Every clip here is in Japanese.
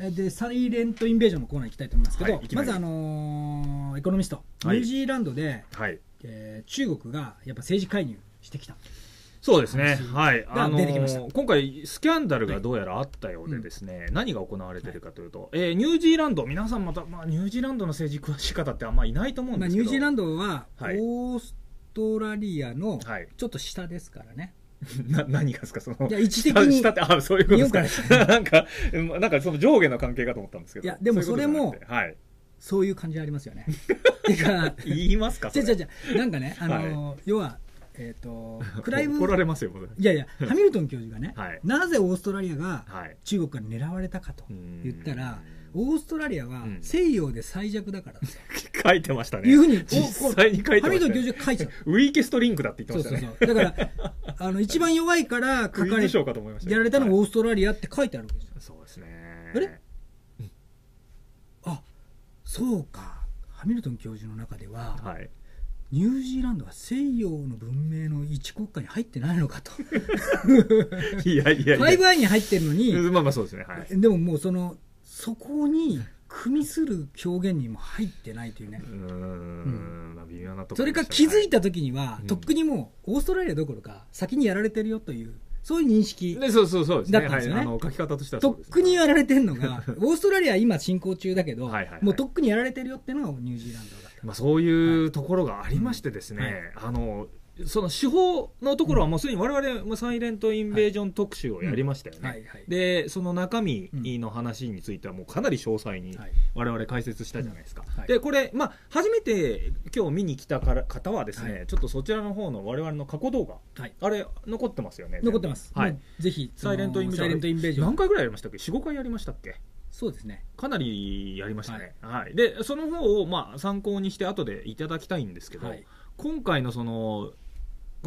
えでサイレントインベージョンのコーナー行きたいと思いますけど、はいまずあのーエコノミスト、はいニュージーランドで、はい。えー中国がやっぱ政治介入してきたそうですね。話はい。があのー今回、スキャンダルがどうやらあったようでですね、何が行われてるかというと、えーニュージーランド、皆さんまた、まあ、ニュージーランドの政治詳しい方ってあんまいないと思うんまあ、ですけど。ニュージーランドははいオーストラリアのはい。ちょっと下ですからね、な、何がですか、その。いや位置的に下下って、あ、そういうことです日か。なんか、なんかその上下の関係かと思ったんですけど。いやでもそういうことじゃなくてはい。そういう感じありますよね。てか、言いますかそれ違う違う違う、なんかね、あのー要は、えっ、と、クライブ、怒られますよ、いやいや、ハミルトン教授がね、はいなぜオーストラリアがはい。中国から狙われたかと言ったら、オーストラリアはうん西洋で最弱だからですよ。書いてましたね。いうふうに、実際に書いてハミルトン教ましたね。授が書いちゃう。ウィーケストリンクだって言ってそうましたね。そうそう。だから、あの、一番弱いから書かれかと思いました。やられたのがはいオーストラリアって書いてあるわけですよ。そうですね。あれ？あ、そうか。ハミルトン教授の中では、はい。ニュージーランドは西洋の文明の一国家に入ってないのかと。いやいやいや。5i に入ってるのに、まあまあそうですね。はい。でももうその、そこに、組みする表現にも入ってないというねう。ーん。まあ微妙なところそれか気づいた時には、うんとっくにもう、オーストラリアどころか、先にやられてるよという、そういう認識。でそうそうそうですね。だったんですよねはい。あの、書き方としてはとっ。くにやられてるのが、オーストラリアは今進行中だけど、はいはいはいもうとっくにやられてるよっていうのがニュージーランドだった。まあそういうところがありましてですね、はいあの、その手法のところはもうすでに我々もサイレントインベージョン特集をやりましたよね。はいはい。で、その中身の話についてはもうかなり詳細にはい我々解説したじゃないですか。はいで、これ、まあ、初めて今日見に来たから方はですね、はちょっとそちらの方の我々の過去動画、はいあれ残ってますよね。残ってます。はいぜひ、サイレントインベージョン。何回ぐらいやりましたっけ ?4、5回やりましたっけ？そうですね。かなりやりましたね。はい。で、その方をまあ参考にして後でいただきたいんですけど、はい今回のその、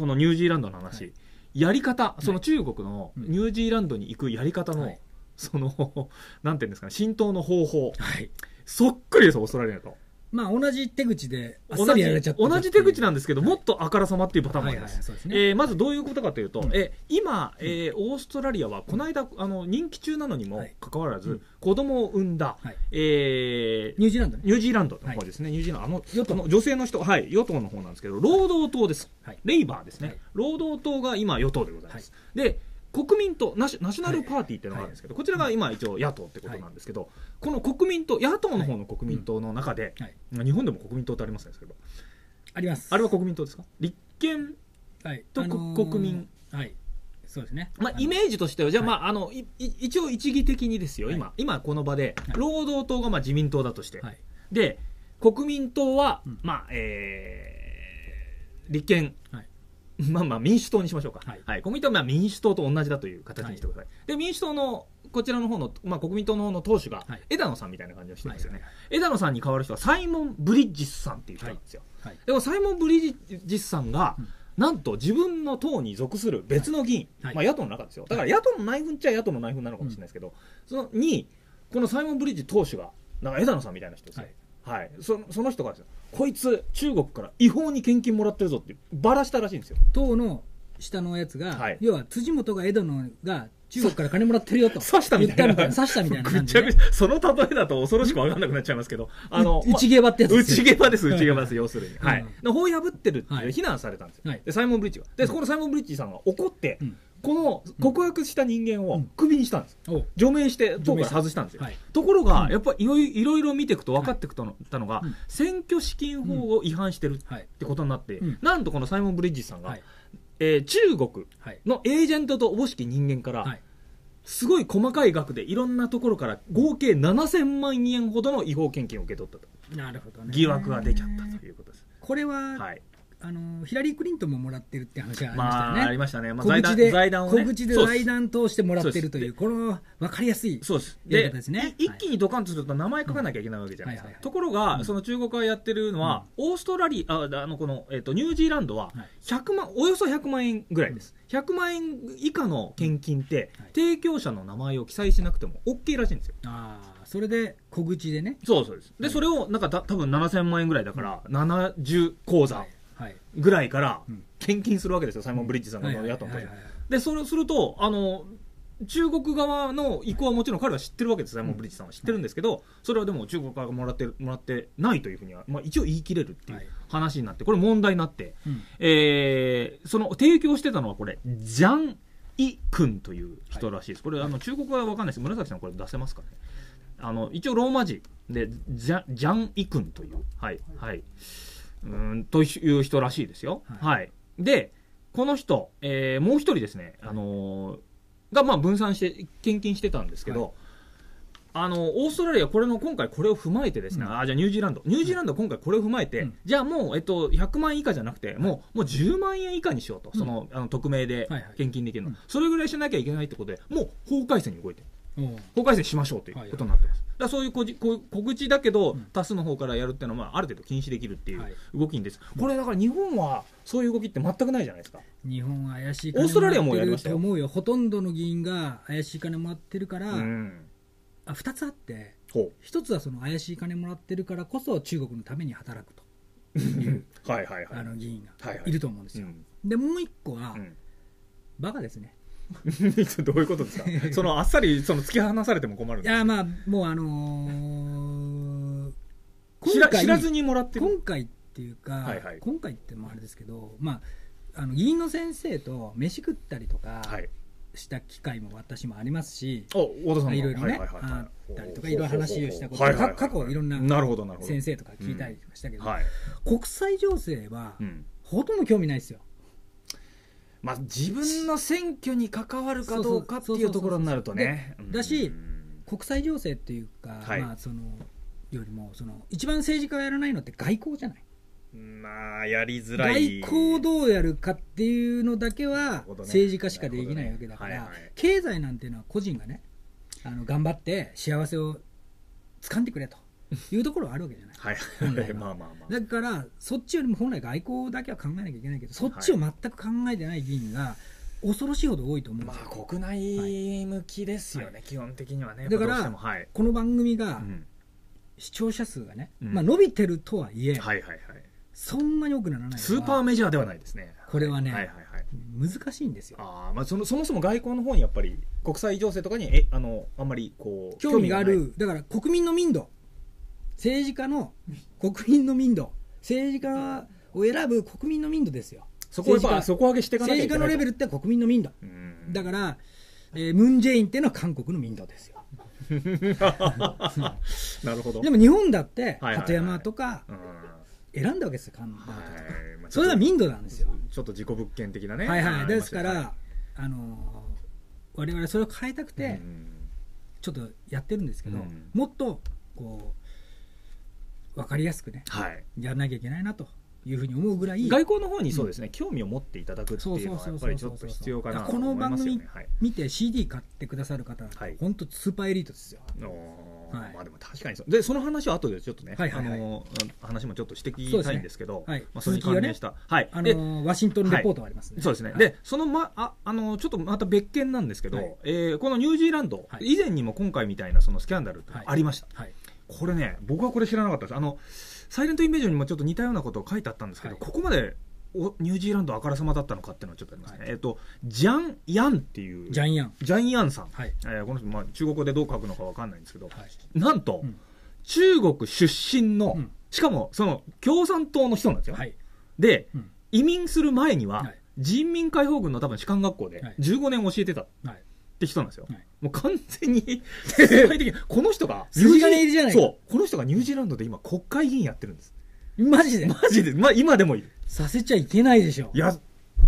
このニュージーランドの話、はい。やり方、その中国のうん。ニュージーランドに行くやり方の、はい。その、なんていうんですかね、浸透の方法、はい。そっくりです、オーストラリアと。まあ、同じ手口で、同。じ同じ手口なんですけど、はい。もっとあからさまっていうパターンもあります。まずどういうことかというと、うん。えー今、えーオーストラリアはこの間、あの任期中なのにもはい。かかわらず、うん。子供を産んだ、はい。えーニュージーランドね。ニュージーランドの方ですね、ニュージーランド、あの、与党。あの女性の人、はい、与党の方なんですけど、労働党です。はい。レイバーですね、はい。労働党が今、与党でございます。で、国民党ナシ、ナショナルパーティーっていうのがあるんですけど、こちらが今一応野党ってことなんですけど、この国民党、野党の方の国民党の中で、日本でも国民党ってありますね、それは。あります。あれは国民党ですか？立憲、はい。とあのー国民。はい。そうですね。まあ、イメージとしては、じゃあ、まあ、あの、一応一義的にですよ、今、は今この場で、はい。労働党がまあ自民党だとして、はい。で、国民党は、うん。まあ、えー、立憲、はい まあまあ民主党にしましょうか。はい国民党はまあ民主党と同じだという形にしてください。で、民主党の、こちらの方の、まあ国民党の方の党首がはい、枝野さんみたいな感じをしてますよね。はいはい枝野さんに代わる人はサイモン・ブリッジスさんっていう人なんですよ。はい。でもサイモン・ブリッジスさんが、うんなんと自分の党に属する別の議員、はいまあ野党の中ですよ。だから野党の内紛っちゃ野党の内紛なのかもしれないですけど、そのに、このサイモン・ブリッジ党首が、なんか枝野さんみたいな人ですよ。はい。そその人がですよ、こいつ中国から違法に献金もらってるぞってばらしたらしいんですよ。党の下のやつが、はい。要は辻元が江戸のが中国から金もらってるよと。刺したみたいな。刺したみたいなぐちゃぐち、ゃ、その例えだと恐ろしくわかんなくなっちゃいますけど、あの、う内ゲバってやつですよ。内ゲバです、内ゲバです、要するに。はい。法を破ってるってはい。非難されたんですよ。はい。で、サイモン・ブリッジが。で、このサイモン・ブリッジさんが怒って、うんこの告白した人間をうん。クビにしたんです。おう。除名して党から外したんですよ。はい。ところが、うん。やっぱりいろいろ見ていくと分かってきたの,、たのが、うん。選挙資金法を違反してるっはい。てことになって、うん。なんとこのサイモン・ブリッジさんが、はい。えー中国はい。のエージェントとおぼしき人間から、はい。すごい細かい額でいろんなところから合計7000万円ほどの違法献金を受け取ったと。なるほどね。疑惑が出ちゃったということです。これは、はい。あのヒラリー・クリントンももらってるって話がありましたよまあ、ね、ありましたね。まあ、財団、小口で財団をね。小口で財団通してもらってるというそうこの分かりやすいそうです。ですねい一気にドカンとすると名前書かなきゃいけないわけじゃないですか。はいはいはいところが、うんその中国がやってるのは、オーストラリア、ああの、この、えっ、と、ニュージーランドは、はい100万、およそ100万円ぐらいです。100万円以下の献金って、はい提供者の名前を記載しなくても OK らしいんですよ。ああそれで小口でねそうそうです。で、はいそれを、なんかた、多分7000万円ぐらいだから、70口座はいはいぐらいからうん、献金するわけですよ、サイモン・ブリッジさんの野党ので、それをすると、あの、中国側の意向はもちろん彼は知ってるわけです、サイモン・ブリッジさんは。知ってるんですけど、それはでも中国側がもらってるもらってないというふうには、まあ、一応言い切れるっていうはい。話になって、これ問題になって、うん。えーその提供してたのはこれ、ジャン・イ君という人らしいです。これあの中国語は分かんないです。紫さんこれ出せますかね。あの一応ローマ字でジャジャン・イ君という。はい。はい。うーんという人らしいですよ。はい。はい。で、この人、えーもう一人ですね、あのーがまあ分散して献金してたんですけど、はい。あのオーストラリア、これの今回これを踏まえてですね、うんあじゃあニュージーランド、ニュージーランドは今回これを踏まえて、うん。じゃあもう、えっと、100万円以下じゃなくて、もうもう10万円以下にしようと、うん。そのあの匿名ではいはい。献金できるの、うんそれぐらいしなきゃいけないってことで、もう法改正に動いてる。法改正しましょうということになってます。だそういうこじこ告知だけど、うん多数の方からやるっていうのは、まあ、ある程度禁止できるっていうはい動きにです。これだから日本はそういう動きって全くないじゃないですか。日本は怪しいオーストラリアもやりまもした思うよほとんどの議員が怪しい金もらってるから、うん。あ2つあってほ一つはその怪しい金もらってるからこそ中国のために働くとう。はいはいはい。あの議員がいると思うんですよ、うんでもう一個は、うんバカですね どういうことですか？そのあっさりその突き放されても困るいやまあもうあのー 知ら知らずにもらってる？今回っていうか、はいはい。今回ってもあれですけど、まあ、あの議員の先生と飯食ったりとかはい。した機会も私もありますし、いろいろね、あったりとかいろいろ話をしたこと、はいはいはい。か過去いろんななるほどなるほど。先生とか聞いたりしたけど、はい、国際情勢はうん。ほとんど興味ないですよ。まあ、自分の選挙に関わるかどうかっていうところになるとね。でだしうん。国際情勢っていうか、はい。まあそのよりもその一番政治家がやらないのって外交じゃない。まあやりづ外交をどうやるかっていうのだけなは政治家しかできないわけだから、経済なんていうのは個人がねあの頑張って幸せを掴んでくれというところはあるわけじゃない。はい。本来は。まあまあまあ。だからそっちよりも本来外交だけは考えなきゃいけないけどそっちを全く考えてない議員が恐ろしいほど多いと思うまあ国内向きですよね、基本的にはね。だからはい、この番組がうん。視聴者数がね、うん。まあ、伸びてるとはいえ、はいはいはい。そんなに多くならないスーパーメジャーではないですね。これはねはいはいはい。難しいんですよ。あーまあ、そのそもそも外交の方にやっぱり国際情勢とかにえあのあんまりこう興味がある。だから国民の民度政治家の国民の民度政治家を選ぶ国民の民度ですよ。そこをやっぱ政治家。底上げして政治家のレベルって国民の民度。うん。だから、えームン・ジェインっていうのは韓国の民度ですよ。なるほど。でも日本だって鳩山とかうん。選んだわけですよ韓国とか、はい。まあそれは民度なんですよ。ちょっと自己物件的なね。はいはい。ですから、はいあのー我々それを変えたくて、うん。ちょっとやってるんですけど、うん。もっとこう分かりやすくね。はい。やらなきゃいけないなというふうに思うぐらい。外交の方にそうですね、興味を持っていただくっていうのはやっぱりちょっと必要かなとこの思いますよね。番はい。見て CD 買ってくださる方ははい本当スーパーエリートですよ、はい。まあでも確かにそう。でその話は後でちょっとね、はいはいはい。あの話もちょっとしてきたいんですけどね。はい。まあ、それに関連した、はい。あのワシントンレポートがありますね、そうですね、はい。でそのまああのちょっとまた別件なんですけど、はい。えーこのニュージーランド、はい。以前にも今回みたいなそのスキャンダルってありました、はいこれね僕はこれ知らなかったです。あのサイレントインベージョンにもちょっと似たようなことを書いてあったんですけど、はい。ここまでおニュージーランドあからさまだったのかっていうのはちょっとありますね、はい。えっ、とジャン・ヤンっていうジャンヤン。ジャン・ヤンさん、はい。えーこの人、まあ、中国語でどう書くのかわかんないんですけど、はい。なんと、うん。中国出身の、うん。しかもその共産党の人なんですよ、はい。で、うん。移民する前には、はい。人民解放軍の多分士官学校ではい。15年教えてたっはい。て人なんですよ、はいもう完全に世界的に この人が筋金入りじゃないか。そう。この人がニュージーランドで今国会議員やってるんです。マジで？マジで、まあ、今でもいる。させちゃいけないでしょ。いや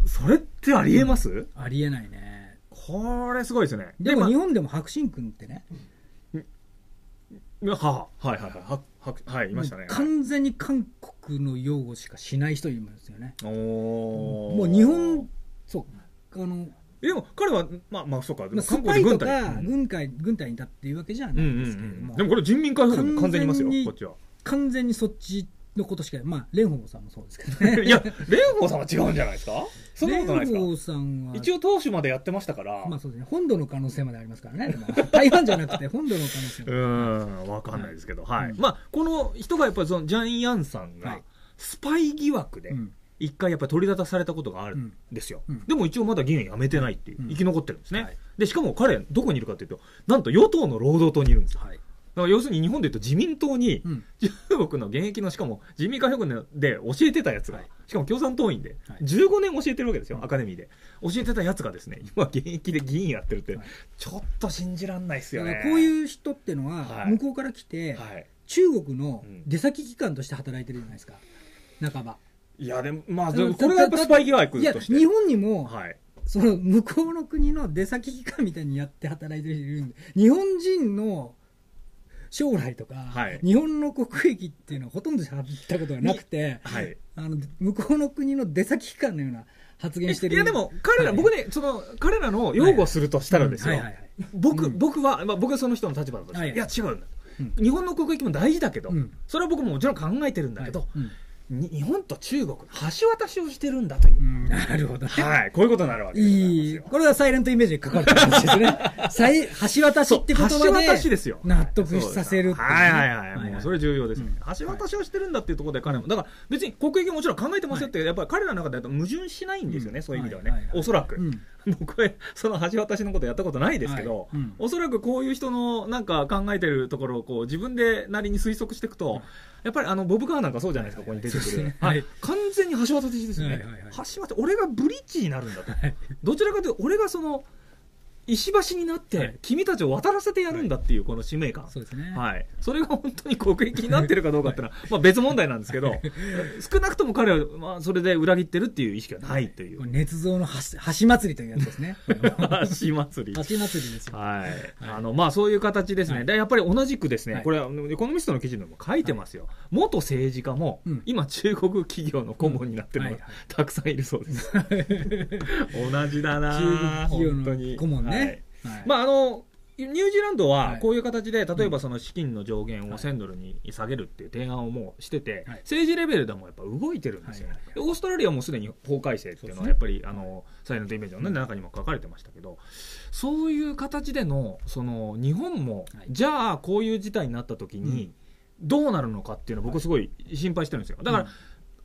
それってありえます、ありえないね。これすごいですね。でもまあ日本でも白真君ってね。はあはいはいはい。はははいいましたね。完全に韓国の擁護しかしない人いますよね。もう日本そう。あのでも彼はまあまあそうか。でも韓国で軍隊。か軍隊軍隊にいたっていうわけじゃうんうんうないんですけれども。んでもこれ人民解放軍完全にいますよこっちは。完全にそっちのことしかまあ蓮舫さんもそうですけどね。いや蓮舫さんは違うんじゃないですか？そんなことないですか？蓮舫さんは。一応党首までやってましたから、まあそうですね。本土の可能性までありますからね。台湾じゃなくて本土の可能性 うーん、わかんないですけど、はい。うん。まあ、この人がやっぱりそのジャン・ヤンさんがはい、スパイ疑惑でうん一回やっぱり取り立たされたことがあるんですよ、うん。でも一応まだ議員辞めてないっていう、うん。生き残ってるんですね、はい。でしかも彼どこにいるかというとなんと与党の労働党にいるんですよ。はい。だから要するに日本でいうと自民党にうん。中国の現役のしかも人民解放軍で教えてたやつが、はい。しかも共産党員ではい。15年教えてるわけですよ、うん。アカデミーで。教えてたやつがですね今現役で議員やってるって、はい。ちょっと信じらんないですよね。こういう人ってのははい。向こうから来てはい。中国のうん。出先機関として働いてるじゃないですか。半ばいやでもまあうんでもこれはやっぱスパイ疑惑いやとして。日本にもはい。その向こうの国の出先機関みたいにやって働いてる人いるんで日本人の将来とか、はい。日本の国益っていうのはほとんど喋ったことがなくてはい。あの向こうの国の出先機関のような発言してる。いやでも彼ら、はい。僕ねその彼らの擁護するとしたらですよ、はい。はい。はい。僕うん。僕は、まあ、僕はその人の立場だとして、はい。い、や違うんだ、うん日本の国益も大事だけど、うん。それは僕ももちろん考えてるんだけど、はい。うん。に日本と中国の橋渡しをしてるんだという、うん。なるほど。ねはい。こういうことになるわけですこれがサイレントイメージに書かれてる話ですね。橋渡しって言葉で橋渡しですよ。納得させるっていはいはいはい、もうそれ重要ですね、うん。橋渡しをしてるんだっていうところで彼も。だから別に国益ももちろん考えてますよって、やっぱり彼らの中では矛盾しないんですよね、うん。そういう意味ではね、おそらく、うん。僕はその橋渡しのことやったことないですけど、はおそらくこういう人のなんか考えてるところをこう自分でなりに推測していくと、やっぱりあのボブ・カーなんかそうじゃないですか、ここに出てくる、はい。はい。完全に橋渡しですよね、橋渡し俺がブリッジになるんだと、はい。どちらかというと俺がその石橋になって、はい。君たちを渡らせてやるんだっていうこの使命感、そうですね。はい、それが本当に国益になってるかどうかっていうのは、まあ、別問題なんですけど、少なくとも彼は、まあ、それで裏切ってるっていう意識はないという、捏造の橋橋祭りというやつですね。橋祭り。橋祭りですよ。はい、あのまあそういう形ですね、はい。でやっぱり同じくですね、はい。これはエコノミストの記事でも書いてますよ、元政治家も、うん。今、中国企業の顧問になってるのがたくさんいるそうです。同じだな中国企業の顧問ね、まああのニュージーランドははい。こういう形で、例えばその資金の上限を1000ドルに下げるっていう提案をもうしてて、はい。政治レベルでもやっぱ動いてるんですよ、オーストラリアもすでに法改正っていうのはやっぱり、あのサイレントイメージの、ね中にも書かれてましたけどそういう形でのその日本も、はい。じゃあこういう事態になった時に、どうなるのかっていうのを僕すごい心配してるんですよ。だから、うん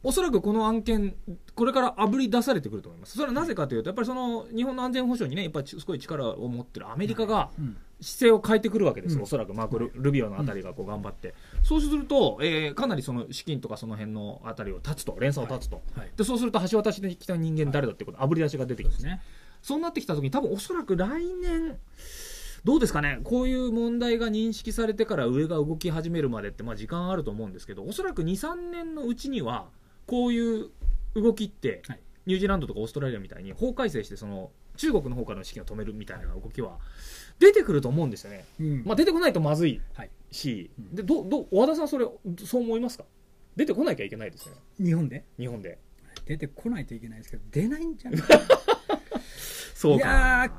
おそらくこの案件、これからあぶり出されてくると思います。それはなぜかというと、やっぱりその日本の安全保障にね、やっぱりすごい力を持ってるアメリカがうん。姿勢を変えてくるわけですよ、うん。おそらく。マークル・ルビオのあたりがこう頑張って、そうすると、えーかなりその資金とかその辺のあたりを断つと、連鎖を断つと、はい。でそうすると橋渡しで来た人間誰だってこと、あぶり出しが出てきます。ね。ね。そうなってきたときに、多分おそらく来年、どうですかね、こういう問題が認識されてから上が動き始めるまでって、まあ、時間あると思うんですけど、おそらく2、3年のうちには、こういう動きって、はい。ニュージーランドとかオーストラリアみたいに法改正して、その中国の方からの資金を止めるみたいな動きは、出てくると思うんですよね。うん。まあ、出てこないとまずいはい。し、うん。でどど和田さん、それ、そう思いますか？出てこなきゃいけないですよね、日本で？日本で。出てこないといけないですけど出ないんじゃない？そういやー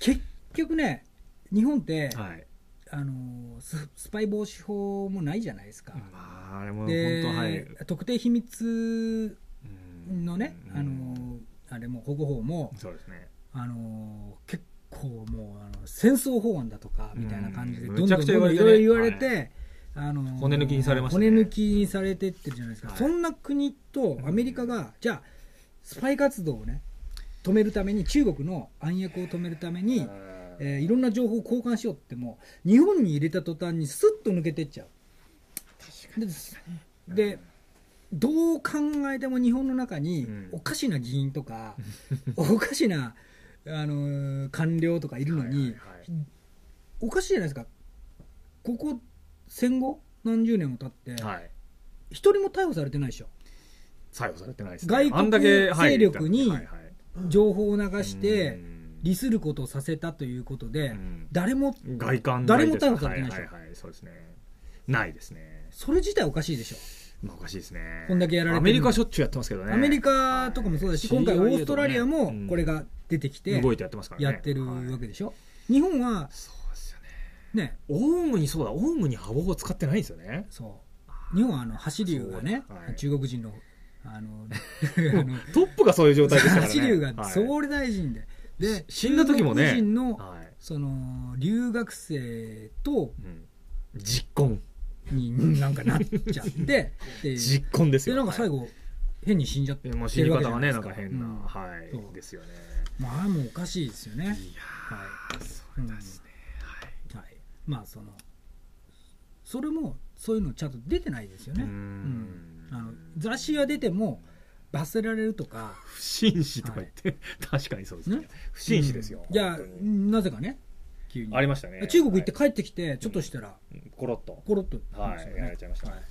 結局ね日本って、はい。あのススパイ防止法もないじゃないですか、まあ、あれもで、本当、はい。特定秘密うんのね、うん。あのあれも保護法もそうですね。あの結構もうあの戦争法案だとかみたいな感じでうん。どんどんいろいろ言われて、あの骨抜きにされまし骨抜きにされてってるじゃないですか、はいそんな国とアメリカが、じゃあスパイ活動をね止めるために中国の暗躍を止めるために、えーいろんな情報を交換しようっても日本に入れた途端にスッと抜けてっちゃう。ででどう考えても日本の中にうん。おかしな議員とか、おかしな、あのー官僚とかいるのに、はいはいはい。おかしいじゃないですか。ここ戦後何十年も経ってはい。一人も逮捕されてないでしょ。採用されてないです、外国勢力にはいはい情報を流しうてん利することをさせたということで、うん誰も外観誰も逮捕されてないでしょはいはいはい、そうですね。ないですね。それ自体おかしいでしょまあ、おかしいですね。こんだけやられてるアメリカしょっちゅうやってますけどね。アメリカとかもそうだし、今回オーストラリアもこれがが出てきて動いてやってますからね。やってるはいわけでしょ、日本はそうですよね。ねオウムにそうだ、オウムにハボを使ってないんですよね。そう日本はあの橋龍がね、はい中国人のあの トップがそういう状態ですからね。橋龍がはい総理大臣で、で死んだ時もね中国人のはい。その留学生とうん。実婚。になんかなっちゃって で実婚ですよ。でなんか最後変に死んじゃって死に方がね、なんか変な、うん。はい。ですよね。まあもうおかしいですよね。いやはいー、そうですね。はい。はい、まあそのそれもそういうのちゃんと出てないですよね、ううん。ん。あの雑誌が出ても罰せられるとか。不審死とか言って、確かにそうですね。ね？不審死ですよ。じゃあなぜかね？急に。ありましたね。中国行ってはい帰ってきてちょっとしたら。うん。コロッと。コロッと。はい、やられちゃいました。はい。こ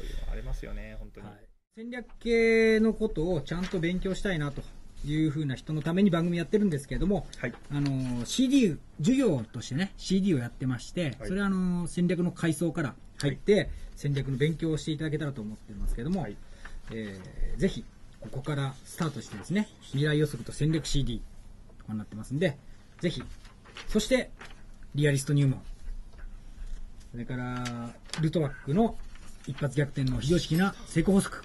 ういうのありますよね、本当に。はい。戦略系のことをちゃんと勉強したいなというふうな人のために番組やってるんですけれども、はい。あの CD 授業としてね CD をやってまして、はい。それはあの戦略の階層から入って、戦略の勉強をしていただけたらと思ってますけれども、はい。えーぜひここからスタートしてですね未来予測と戦略 CD とかになってますんでぜひそしてリアリスト入門それからルトワックの一発逆転の非常識な成功法則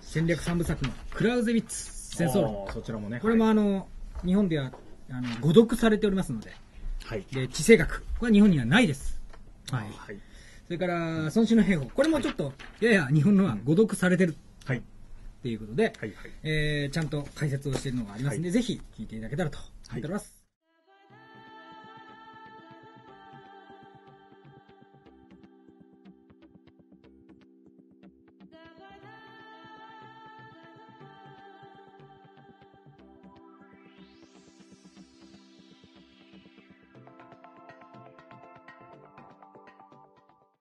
戦略三部作のクラウゼウィッツ戦争そちらもね。これもはいあの、日本ではあの誤読されておりますので、はい。で地政学、これは日本にはないです。はい。はい。それから、孫子の兵法、これもちょっと、やや日本のは誤読されてるはい。っていうことで、はい。はい。えーちゃんと解説をしているのがありますので、ぜひ聞いていただけたらと思っております。